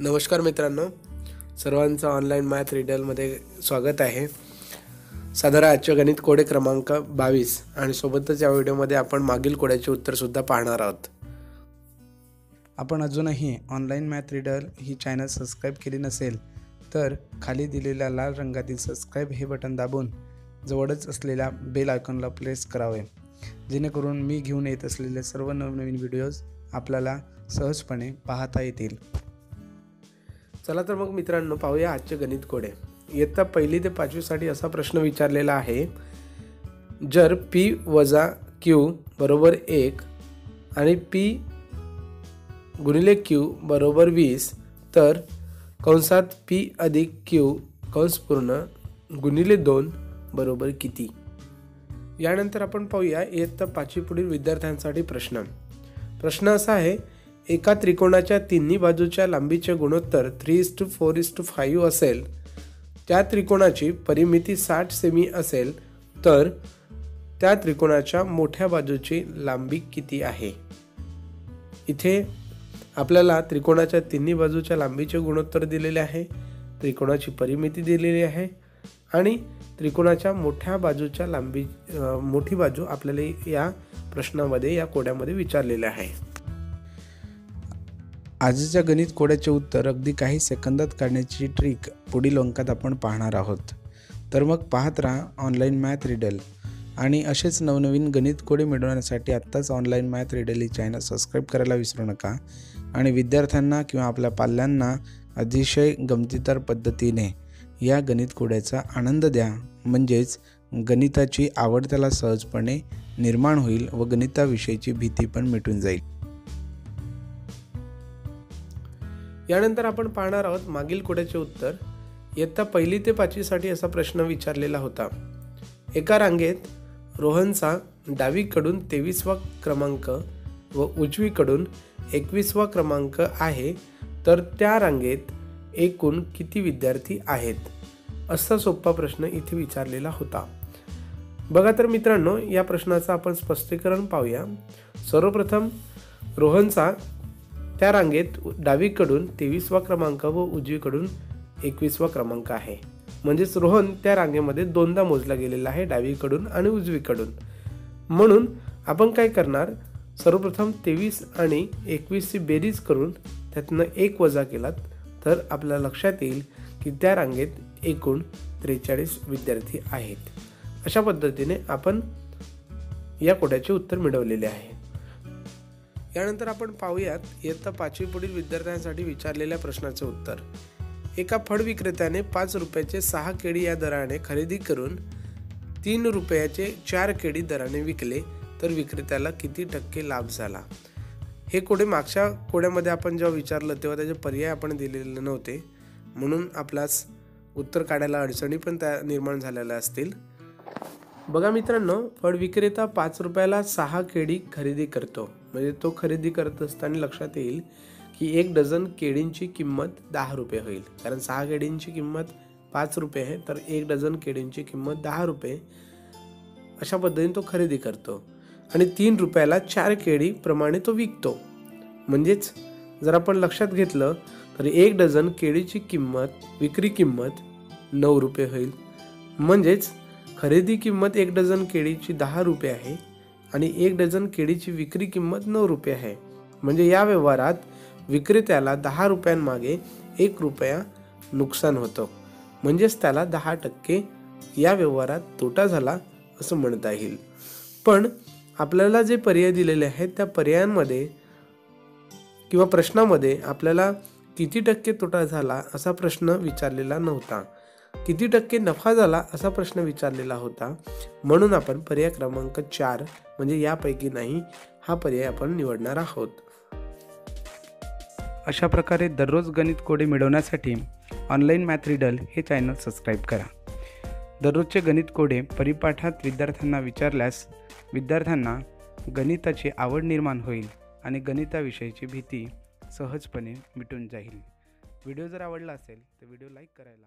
नमस्कार मित्रांनो सर्वांचं ऑनलाईन मॅथ रिडलमध्ये स्वागत आहे. साधारण आजच्या गणित कोडे क्रमांक बावीस आणि सोबतच या व्हिडिओमध्ये आपण मागील कोड्याचे उत्तरसुद्धा पाहणार आहोत. आपण अजूनही ऑनलाईन मॅथ रिडल ही चॅनल सबस्क्राईब केली नसेल तर खाली दिलेल्या लाल रंगातील सबस्क्राईब हे बटन दाबून जवळच असलेल्या बेल आयकॉनला प्रेस करावे. जेणेकरून मी घेऊन येत असलेले सर्व नवनवीन व्हिडिओज आपल्याला सहजपणे पाहता येतील. चला तर मग मित्रांनो पाहूया आजचे गणित कोडे. इयत्ता पहिली ते पाचवीसाठी असा प्रश्न विचारलेला आहे. जर पी वजा क्यू बरोबर एक आणि पी गुणिले क्यू बरोबर वीस तर कंसात पी अधिक क्यू कंस पूर्ण गुणिले दोन बरोबर किती? यानंतर आपण पाहूया इयत्ता पाचवी पुढील विद्यार्थ्यांसाठी प्रश्न. प्रश्न असा आहे एका त्रिकोणाच्या तिन्ही बाजूच्या लांबीचे गुणोत्तर three is to four is to five असेल. त्या त्रिकोणाची परिमिती साठ सेमी असेल तर त्या त्रिकोणाच्या मोठ्या बाजूची लांबी किती आहे? इथे आपल्याला त्रिकोणाच्या तिन्ही बाजूच्या लांबीचे गुणोत्तर दिलेले आहे त्रिकोणाची परिमिती दिलेली आहे आणि त्रिकोणाच्या मोठ्या बाजूच्या लांबी मोठी बाजू आपल्याला या प्रश्नामध्ये या कोड्यामध्ये विचारलेले आहे. आजच्या गणित कोड्याचे उत्तर अगदी काही सेकंदात काढण्याची ट्रिक पुढील अंकात आपण पाहणार आहोत. तर मग पाहत राहा ऑनलाईन मॅथ रिडल आणि असेच नवनवीन गणित कोडे मिळवण्यासाठी आत्ताच ऑनलाईन मॅथ रिडल ही चॅनल सबस्क्राईब करायला विसरू नका. आणि विद्यार्थ्यांना किंवा आपल्या पाल्यांना अतिशय गमतीदार पद्धतीने या गणित कोड्याचा आनंद द्या. म्हणजेच गणिताची आवड त्याला सहजपणे निर्माण होईल व गणिताविषयीची भीती पण मिटून जाईल. यानंतर आपण पाहणार आहोत मागील कुड्याचे उत्तर. इयत्ता पहिली ते पाचवीसाठी असा प्रश्न विचारलेला होता. एका रांगेत रोहनचा डावीकडून तेवीसवा क्रमांक व उजवीकडून एकवीसवा क्रमांक आहे तर त्या रांगेत एकूण किती विद्यार्थी आहेत? असा सोपा प्रश्न इथे विचारलेला होता. बघा तर मित्रांनो या प्रश्नाचं आपण स्पष्टीकरण पाहूया. सर्वप्रथम रोहनचा त्या रांगेत डावीकडून तेवीसवा क्रमांक व उजवीकडून एकवीसवा क्रमांक आहे. म्हणजेच रोहन त्या रांगेमध्ये दोनदा मोजला गेलेला आहे डावीकडून आणि उजवीकडून. म्हणून आपण काय करणार? सर्वप्रथम तेवीस आणि एकवीसची बेरीज करून त्यातनं एक वजा केलात तर आपल्या लक्षात येईल की त्या रांगेत एकूण त्रेचाळीस विद्यार्थी आहेत. अशा पद्धतीने आपण या कोड्याचे उत्तर मिळवलेले आहे. यानंतर आपण पाहूयात इयत्ता पाचवी पुढील विद्यार्थ्यांसाठी विचारलेल्या प्रश्नाचे उत्तर. एका फळ विक्रेत्याने पाच रुपयाचे सहा केळी या दराने खरेदी करून तीन रुपयाचे चार केळी दराने विकले तर विक्रेत्याला किती टक्के लाभ झाला? हे कोडे मागच्या कोड्यामध्ये आपण जेव्हा विचारलं तेव्हा त्याचे पर्याय आपण दिलेले नव्हते. म्हणून आपल्यास उत्तर काढायला अडचणी पण त्या निर्माण झालेल्या असतील. बघा मित्रांनो फळ विक्रेता पाच रुपयाला सहा केळी खरेदी करतो. म्हणजे तो खरेदी करत असताना लक्षात येईल की एक डझन केळींची किंमत दहा रुपये होईल. कारण सहा केळींची किंमत पाच रुपये आहे तर एक डझन केळींची किंमत दहा रुपये. अशा पद्धतीने तो खरेदी करतो. आणि तीन रुपयाला चार केळी प्रमाणे तो विकतो. म्हणजेच जर आपण लक्षात घेतलं तर एक डझन केळीची किंमत विक्री किंमत नऊ रुपये होईल. म्हणजेच खरेदी किंमत एक डझन केळीची दहा रुपये आहे आणि एक डझन केळीची विक्री किंमत नऊ रुपये आहे. म्हणजे या व्यवहारात विक्रेत्याला दहा रुपयांमागे एक रुपया नुकसान होतं. म्हणजेच त्याला दहा टक्के या व्यवहारात तोटा झाला असं म्हणता येईल. पण आपल्याला जे पर्याय दिलेले आहेत त्या पर्यायांमध्ये किंवा प्रश्नामध्ये आपल्याला किती टक्के तोटा झाला असा प्रश्न विचारलेला नव्हता. किती टक्के नफा झाला असा प्रश्न विचारलेला होता. म्हणून आपण पर्याय क्रमांक चार म्हणजे यापैकी नाही हा पर्याय आपण निवडणार आहोत. अशा प्रकारे दररोज गणित कोडे मिळवण्यासाठी ऑनलाईन मॅथ रिडल हे चॅनल सबस्क्राईब करा. दररोजचे गणित कोडे परिपाठात विद्यार्थ्यांना विचारल्यास विद्यार्थ्यांना गणिताची आवड निर्माण होईल आणि गणिताविषयीची भीती सहजपणे मिटून जाईल. व्हिडिओ जर आवडला असेल तर व्हिडिओ लाईक करायला